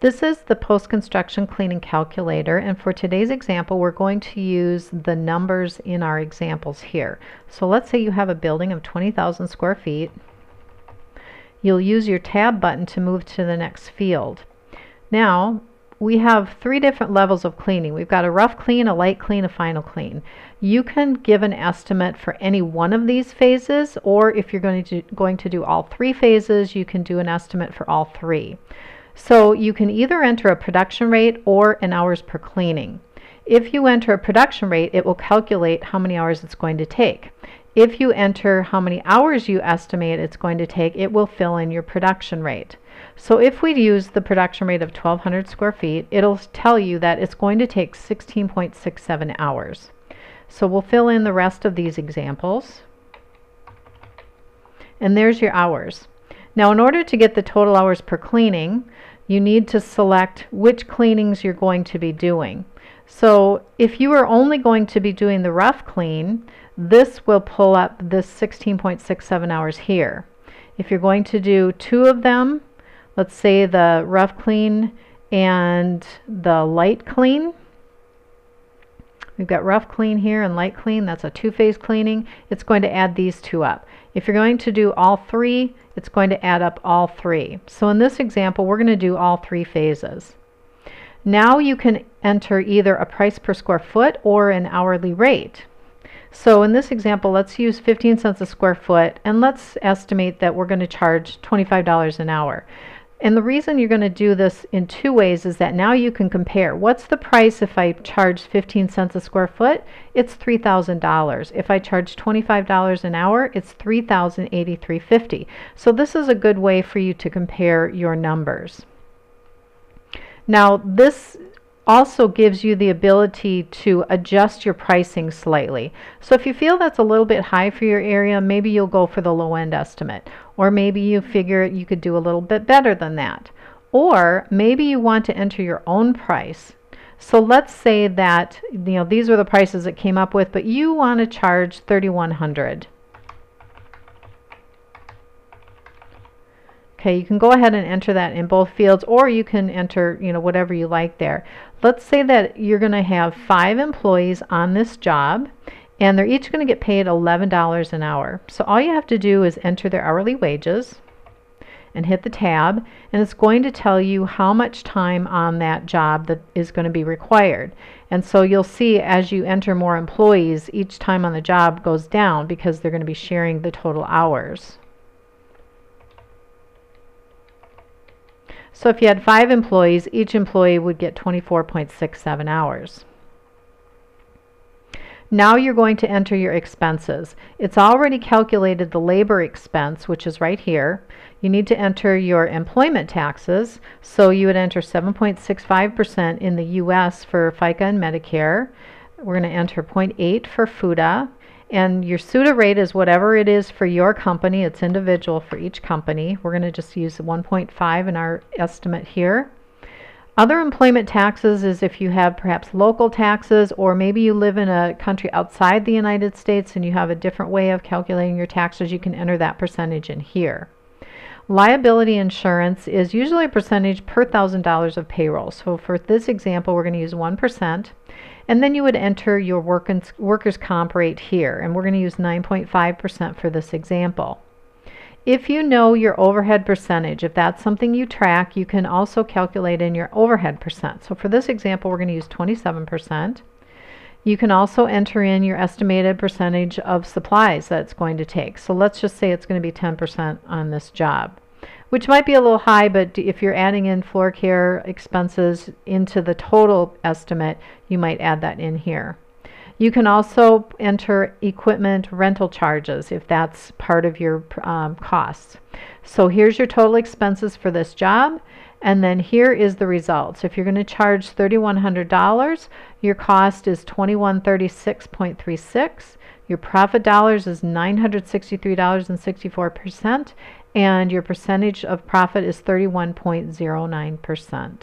This is the post-construction cleaning calculator and for today's example we're going to use the numbers in our examples here. So let's say you have a building of 20,000 square feet. You'll use your tab button to move to the next field. Now we have three different levels of cleaning. We've got a rough clean, a light clean, a final clean. You can give an estimate for any one of these phases or if you're going to, going to do all three phases you can do an estimate for all three. So you can either enter a production rate or an hours per cleaning. If you enter a production rate, it will calculate how many hours it's going to take. If you enter how many hours you estimate it's going to take, it will fill in your production rate. So if we use the production rate of 1200 square feet, it'll tell you that it's going to take 16.67 hours. So we'll fill in the rest of these examples. And there's your hours. Now in order to get the total hours per cleaning, you need to select which cleanings you're going to be doing. So if you are only going to be doing the rough clean, this will pull up this 16.67 hours here. If you're going to do two of them, let's say the rough clean and the light clean, We've got rough clean here and light clean. That's a two-phase cleaning. It's going to add these two up. If you're going to do all three, it's going to add up all three. So in this example, we're going to do all three phases. Now you can enter either a price per square foot or an hourly rate. So in this example, let's use 15 cents a square foot and let's estimate that we're going to charge $25 an hour. And the reason you're going to do this in two ways is that now you can compare. What's the price if I charge 15 cents a square foot? It's $3,000. If I charge $25 an hour, it's $3,083.50. So this is a good way for you to compare your numbers. Now this also gives you the ability to adjust your pricing slightly. So if you feel that's a little bit high for your area, maybe you'll go for the low end estimate. Or maybe you figure you could do a little bit better than that. Or maybe you want to enter your own price. So let's say that you know these were the prices it came up with, but you want to charge 3100 Okay, you can go ahead and enter that in both fields or you can enter, you know, whatever you like there. Let's say that you're going to have five employees on this job and they're each going to get paid $11 an hour. So all you have to do is enter their hourly wages and hit the tab and it's going to tell you how much time on that job that is going to be required. And so you'll see as you enter more employees, each time on the job goes down because they're going to be sharing the total hours. So if you had five employees, each employee would get 24.67 hours. Now you're going to enter your expenses. It's already calculated the labor expense, which is right here. You need to enter your employment taxes. So you would enter 7.65% in the U.S. for FICA and Medicare. We're going to enter 0.8 for FUTA. And your SUTA rate is whatever it is for your company. It's individual for each company. We're going to just use 1.5 in our estimate here. Other employment taxes is if you have perhaps local taxes or maybe you live in a country outside the United States and you have a different way of calculating your taxes, you can enter that percentage in here. Liability insurance is usually a percentage per thousand dollars of payroll. So for this example, we're going to use 1%. And then you would enter your work and, workers' comp rate here, and we're going to use 9.5% for this example. If you know your overhead percentage, if that's something you track, you can also calculate in your overhead percent. So for this example, we're going to use 27%. You can also enter in your estimated percentage of supplies that it's going to take. So let's just say it's going to be 10% on this job which might be a little high, but if you're adding in floor care expenses into the total estimate, you might add that in here. You can also enter equipment rental charges if that's part of your um, costs. So here's your total expenses for this job. And then here is the results. If you're going to charge $3,100, your cost is 2136.36. Your profit dollars is $963.64 and your percentage of profit is 31.09%.